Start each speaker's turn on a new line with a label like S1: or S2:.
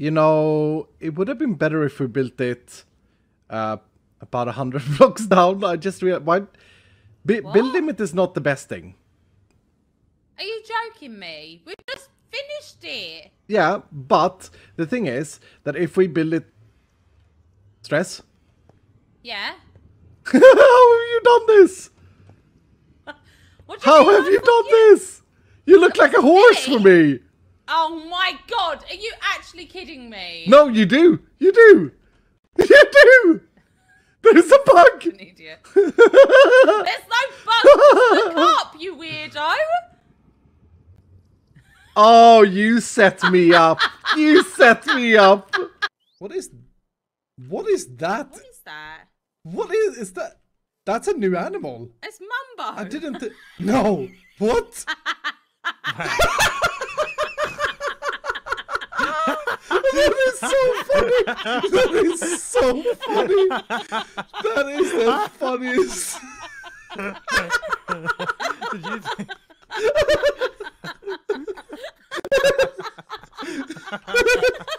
S1: You know, it would have been better if we built it uh, about a hundred blocks down. I just realized why
S2: What?
S1: build limit is not the best thing.
S2: Are you joking me? We just finished it.
S1: Yeah, but the thing is that if we build it stress,
S2: Yeah.
S1: how have you done this?
S2: You
S1: How have you done this? You look like a horse for me.
S2: Oh my god, are you actually kidding me?
S1: No, you do. You do. You do. There's a bug.
S2: An idiot. There's no bug. Just look up, you weirdo.
S1: Oh, you set me up. You set me up. What is What is that?
S2: What is that?
S1: What is is that? That's a new animal.
S2: It's Mumbo.
S1: I didn't th- No. What? that is so funny. That is the funniest.
S3: Did you think?